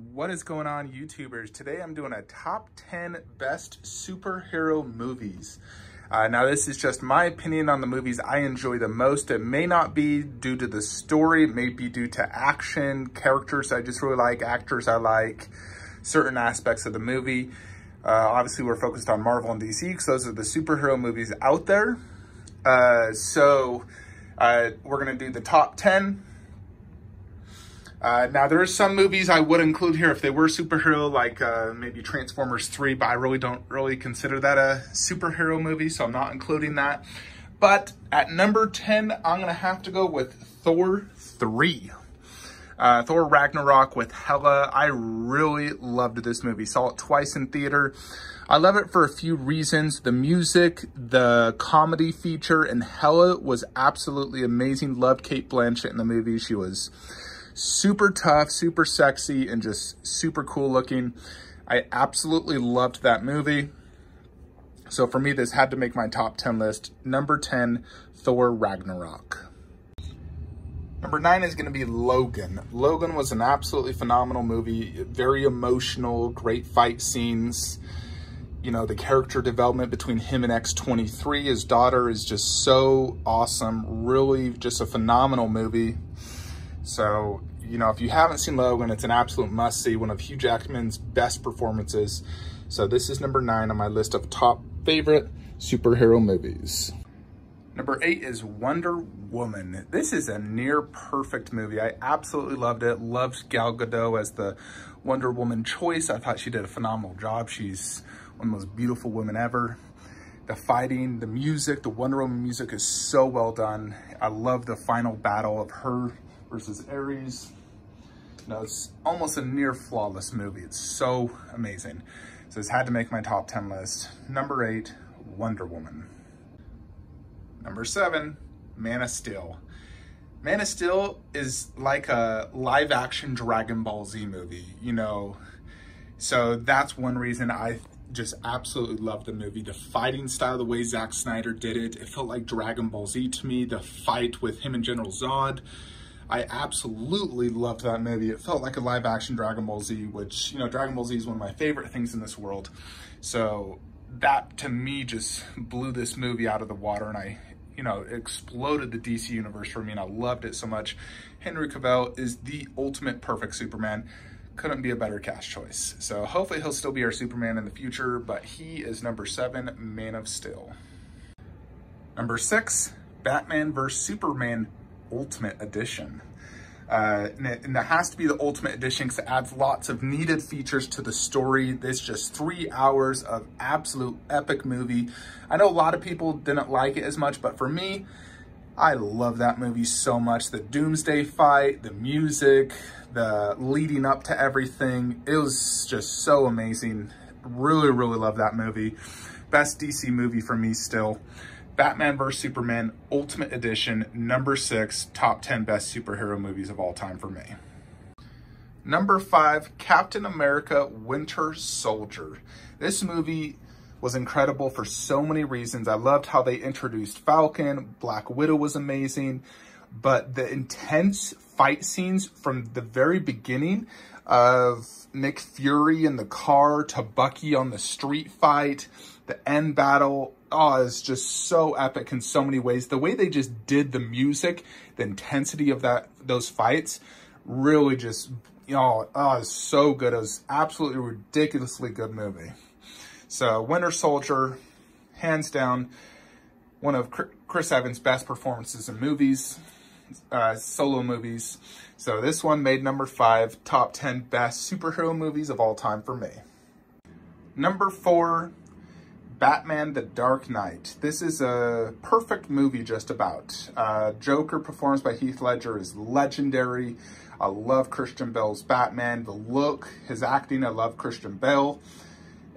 What is going on YouTubers? Today I'm doing a top 10 best superhero movies. Uh, now this is just my opinion on the movies I enjoy the most. It may not be due to the story, it may be due to action, characters I just really like, actors I like, certain aspects of the movie. Uh, obviously we're focused on Marvel and DC because those are the superhero movies out there. Uh, so uh, we're gonna do the top 10 uh, now, there are some movies I would include here if they were superhero, like uh, maybe Transformers 3, but I really don't really consider that a superhero movie, so I'm not including that. But at number 10, I'm going to have to go with Thor 3. Uh, Thor Ragnarok with Hela. I really loved this movie. Saw it twice in theater. I love it for a few reasons. The music, the comedy feature, and Hela was absolutely amazing. Loved Cate Blanchett in the movie. She was super tough, super sexy, and just super cool looking. I absolutely loved that movie. So for me, this had to make my top 10 list. Number 10, Thor Ragnarok. Number nine is going to be Logan. Logan was an absolutely phenomenal movie, very emotional, great fight scenes. You know, the character development between him and X-23, his daughter, is just so awesome. Really just a phenomenal movie. So, you know, if you haven't seen Logan, it's an absolute must-see, one of Hugh Jackman's best performances. So this is number nine on my list of top favorite superhero movies. Number eight is Wonder Woman. This is a near perfect movie. I absolutely loved it. Loved Gal Gadot as the Wonder Woman choice. I thought she did a phenomenal job. She's one of the most beautiful women ever. The fighting, the music, the Wonder Woman music is so well done. I love the final battle of her versus Ares. Know, it's almost a near flawless movie. It's so amazing. So it's had to make my top 10 list. Number eight, Wonder Woman. Number seven, Man of Steel. Man of Steel is like a live action Dragon Ball Z movie, you know. So that's one reason I just absolutely love the movie. The fighting style, the way Zack Snyder did it, it felt like Dragon Ball Z to me. The fight with him and General Zod, I absolutely loved that movie. It felt like a live action Dragon Ball Z, which, you know, Dragon Ball Z is one of my favorite things in this world. So that to me just blew this movie out of the water and I, you know, exploded the DC universe for me and I loved it so much. Henry Cavill is the ultimate perfect Superman. Couldn't be a better cast choice. So hopefully he'll still be our Superman in the future, but he is number seven, Man of Steel. Number six, Batman vs. Superman Ultimate Edition. Uh, and, it, and, it, has to be the Ultimate Edition because it adds lots of needed features to the story. This just three hours of absolute epic movie. I know a lot of people didn't like it as much, but for me, I love that movie so much. The Doomsday fight, the music, the leading up to everything. It was just so amazing. Really, really love that movie. Best DC movie for me still. Batman vs. Superman Ultimate Edition, number six, top 10 best superhero movies of all time for me. Number five, Captain America Winter Soldier. This movie was incredible for so many reasons. I loved how they introduced Falcon, Black Widow was amazing, but the intense fight scenes from the very beginning of Nick Fury in the car to Bucky on the street fight, the end battle, oh, it's just so epic in so many ways. The way they just did the music, the intensity of that those fights, really just, you know, oh, it's so good. It was absolutely ridiculously good movie. So Winter Soldier, hands down, one of Chris Evans' best performances in movies, uh, solo movies. So this one made number five, top 10 best superhero movies of all time for me. Number four, Batman The Dark Knight. This is a perfect movie just about. Uh, Joker performed by Heath Ledger is legendary. I love Christian Bale's Batman. The look, his acting, I love Christian Bale.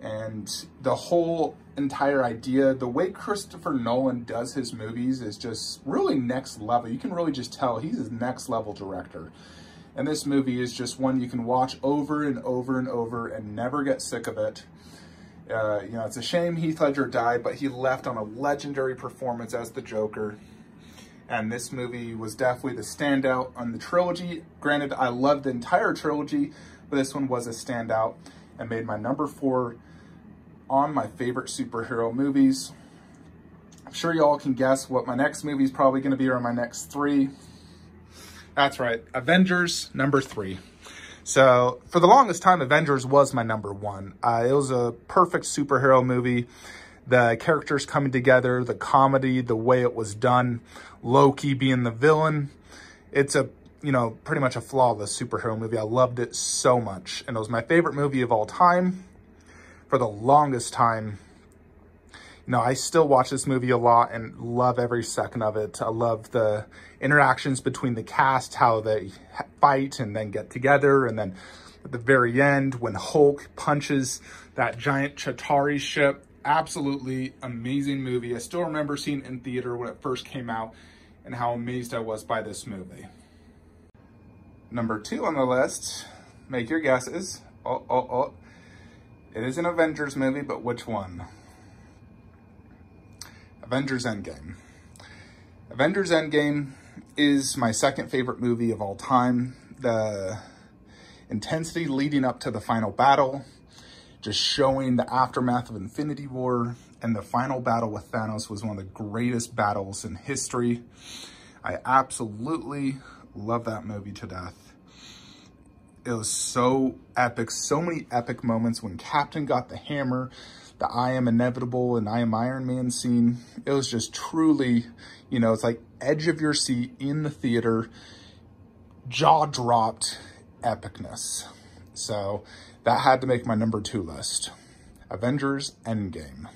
And the whole entire idea, the way Christopher Nolan does his movies is just really next level. You can really just tell he's a next level director. And this movie is just one you can watch over and over and over and never get sick of it. Uh, you know, it's a shame Heath Ledger died, but he left on a legendary performance as the Joker. And this movie was definitely the standout on the trilogy. Granted, I loved the entire trilogy, but this one was a standout and made my number four on my favorite superhero movies. I'm sure y'all can guess what my next movie is probably going to be or my next three. That's right, Avengers number three. So for the longest time, Avengers was my number one. Uh, it was a perfect superhero movie. The characters coming together, the comedy, the way it was done, Loki being the villain. It's a, you know, pretty much a flawless superhero movie. I loved it so much. And it was my favorite movie of all time for the longest time. You know, I still watch this movie a lot and love every second of it. I love the interactions between the cast, how they fight and then get together. And then at the very end, when Hulk punches that giant Chitauri ship, absolutely amazing movie. I still remember seeing it in theater when it first came out and how amazed I was by this movie. Number two on the list, make your guesses. Oh, oh, oh. It is an Avengers movie, but which one? Avengers Endgame. Avengers Endgame is my second favorite movie of all time. The intensity leading up to the final battle, just showing the aftermath of Infinity War and the final battle with Thanos was one of the greatest battles in history. I absolutely love that movie to death. It was so epic, so many epic moments when Captain got the hammer, the I am inevitable and I am Iron Man scene. It was just truly, you know, it's like edge of your seat in the theater, jaw dropped epicness. So that had to make my number two list. Avengers Endgame.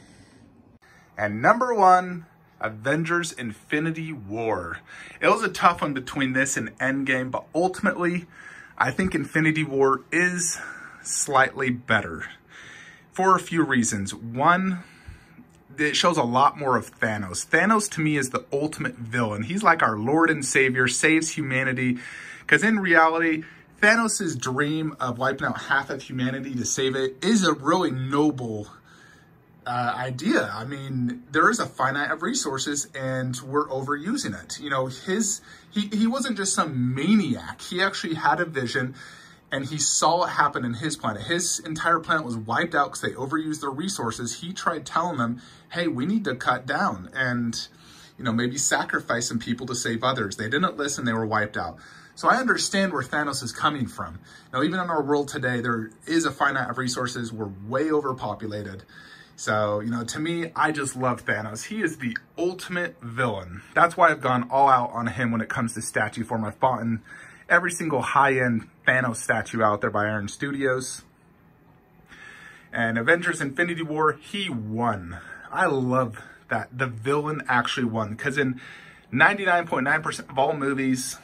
And number one, Avengers Infinity War. It was a tough one between this and Endgame, but ultimately, I think Infinity War is slightly better for a few reasons. One, it shows a lot more of Thanos. Thanos to me is the ultimate villain. He's like our Lord and Savior, saves humanity. Because in reality, Thanos' dream of wiping out half of humanity to save it is a really noble uh, idea. I mean, there is a finite of resources and we're overusing it. You know, his, he, he wasn't just some maniac. He actually had a vision and he saw it happen in his planet. His entire planet was wiped out because they overused their resources. He tried telling them, hey, we need to cut down and, you know, maybe sacrifice some people to save others. They didn't listen. They were wiped out. So I understand where Thanos is coming from. Now, even in our world today, there is a finite of resources. We're way overpopulated. So, you know, to me, I just love Thanos. He is the ultimate villain. That's why I've gone all out on him when it comes to statue form. I've in every single high-end Thanos statue out there by Iron Studios. And Avengers Infinity War, he won. I love that the villain actually won because in 99.9% of all movies,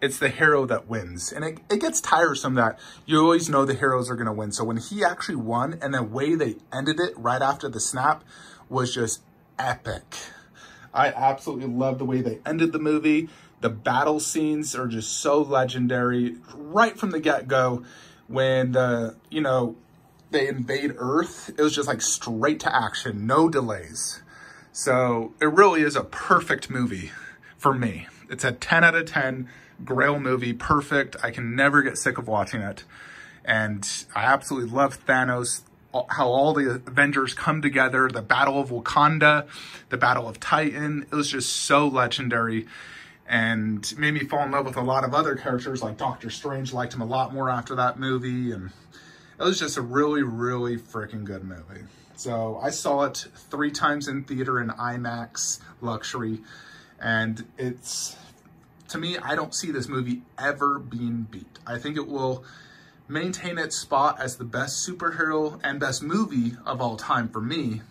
it's the hero that wins. And it, it gets tiresome that you always know the heroes are going to win. So when he actually won and the way they ended it right after the snap was just epic. I absolutely love the way they ended the movie. The battle scenes are just so legendary right from the get-go when the, you know, they invade Earth. It was just like straight to action, no delays. So it really is a perfect movie for me. It's a 10 out of 10 Grail movie, perfect. I can never get sick of watching it. And I absolutely love Thanos, how all the Avengers come together, the Battle of Wakanda, the Battle of Titan. It was just so legendary and made me fall in love with a lot of other characters like Doctor Strange. Liked him a lot more after that movie. And it was just a really, really freaking good movie. So I saw it three times in theater in IMAX luxury. And it's to me, I don't see this movie ever being beat. I think it will maintain its spot as the best superhero and best movie of all time for me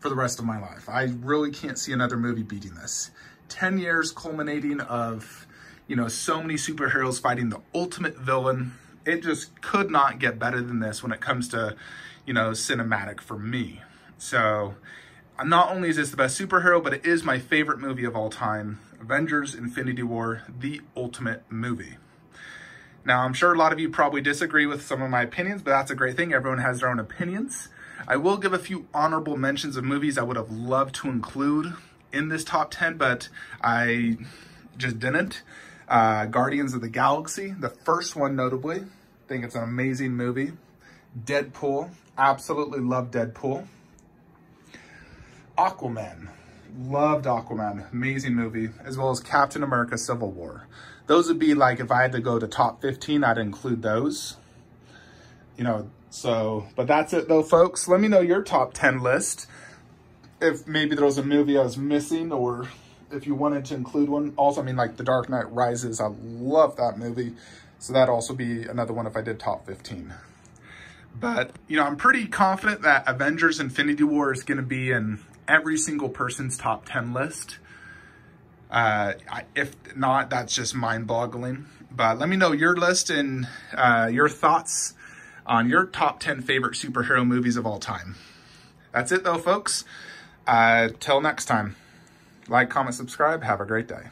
for the rest of my life. I really can't see another movie beating this. 10 years culminating of, you know, so many superheroes fighting the ultimate villain. It just could not get better than this when it comes to, you know, cinematic for me. So not only is this the best superhero, but it is my favorite movie of all time. Avengers Infinity War, the ultimate movie. Now, I'm sure a lot of you probably disagree with some of my opinions, but that's a great thing. Everyone has their own opinions. I will give a few honorable mentions of movies I would have loved to include in this top 10, but I just didn't. Uh, Guardians of the Galaxy, the first one notably, I think it's an amazing movie. Deadpool, absolutely love Deadpool. Aquaman, loved Aquaman, amazing movie, as well as Captain America Civil War. Those would be like, if I had to go to top 15, I'd include those. You know, so, but that's it though, folks. Let me know your top 10 list. If maybe there was a movie I was missing or if you wanted to include one. Also, I mean, like The Dark Knight Rises, I love that movie. So that'd also be another one if I did top 15. But, you know, I'm pretty confident that Avengers Infinity War is going to be in every single person's top 10 list. Uh, if not, that's just mind boggling. But let me know your list and uh, your thoughts on your top 10 favorite superhero movies of all time. That's it though, folks. Uh, till next time. Like, comment, subscribe. Have a great day.